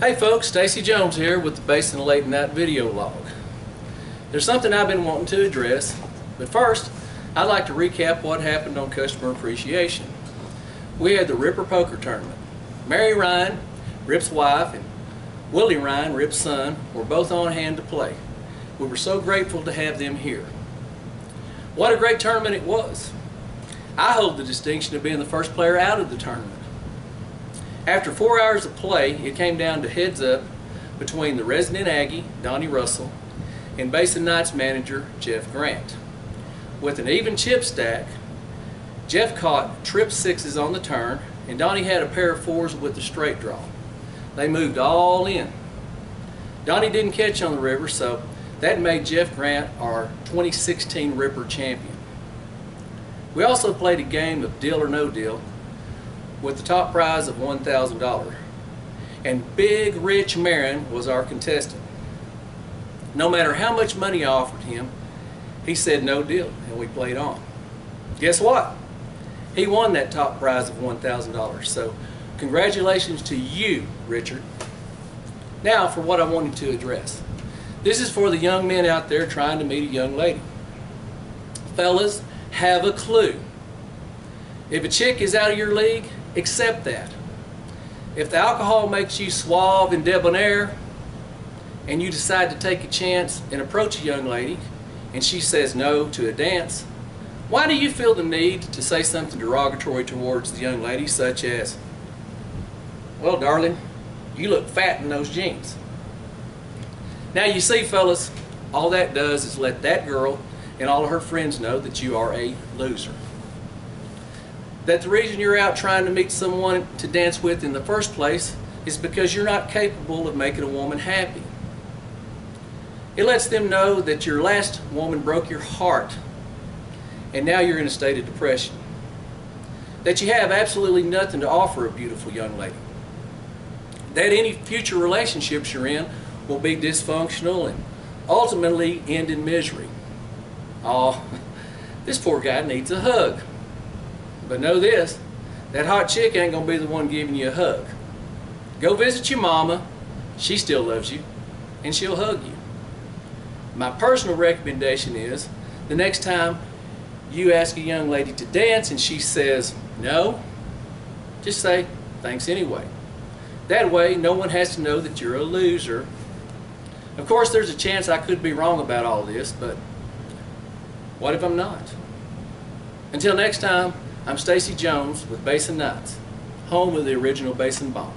Hey folks, Stacey Jones here with the Basin Late Night Video Log. There's something I've been wanting to address, but first, I'd like to recap what happened on Customer Appreciation. We had the Ripper Poker Tournament. Mary Ryan, Rip's wife, and Willie Ryan, Rip's son, were both on hand to play. We were so grateful to have them here. What a great tournament it was. I hold the distinction of being the first player out of the tournament. After four hours of play, it came down to heads up between the resident Aggie, Donnie Russell, and Basin Nights manager, Jeff Grant. With an even chip stack, Jeff caught trip sixes on the turn, and Donnie had a pair of fours with the straight draw. They moved all in. Donnie didn't catch on the river, so that made Jeff Grant our 2016 Ripper champion. We also played a game of deal or no deal with the top prize of $1,000. And Big Rich Marin was our contestant. No matter how much money I offered him, he said no deal, and we played on. Guess what? He won that top prize of $1,000. So congratulations to you, Richard. Now for what I wanted to address. This is for the young men out there trying to meet a young lady. Fellas, have a clue. If a chick is out of your league, accept that. If the alcohol makes you suave and debonair, and you decide to take a chance and approach a young lady, and she says no to a dance, why do you feel the need to say something derogatory towards the young lady, such as, well, darling, you look fat in those jeans? Now, you see, fellas, all that does is let that girl and all of her friends know that you are a loser that the reason you're out trying to meet someone to dance with in the first place is because you're not capable of making a woman happy. It lets them know that your last woman broke your heart and now you're in a state of depression. That you have absolutely nothing to offer a beautiful young lady. That any future relationships you're in will be dysfunctional and ultimately end in misery. Oh, this poor guy needs a hug. But know this, that hot chick ain't going to be the one giving you a hug. Go visit your mama. She still loves you. And she'll hug you. My personal recommendation is the next time you ask a young lady to dance and she says no, just say thanks anyway. That way, no one has to know that you're a loser. Of course, there's a chance I could be wrong about all this, but what if I'm not? Until next time, I'm Stacey Jones with Basin Nights, home of the original Basin Bomb.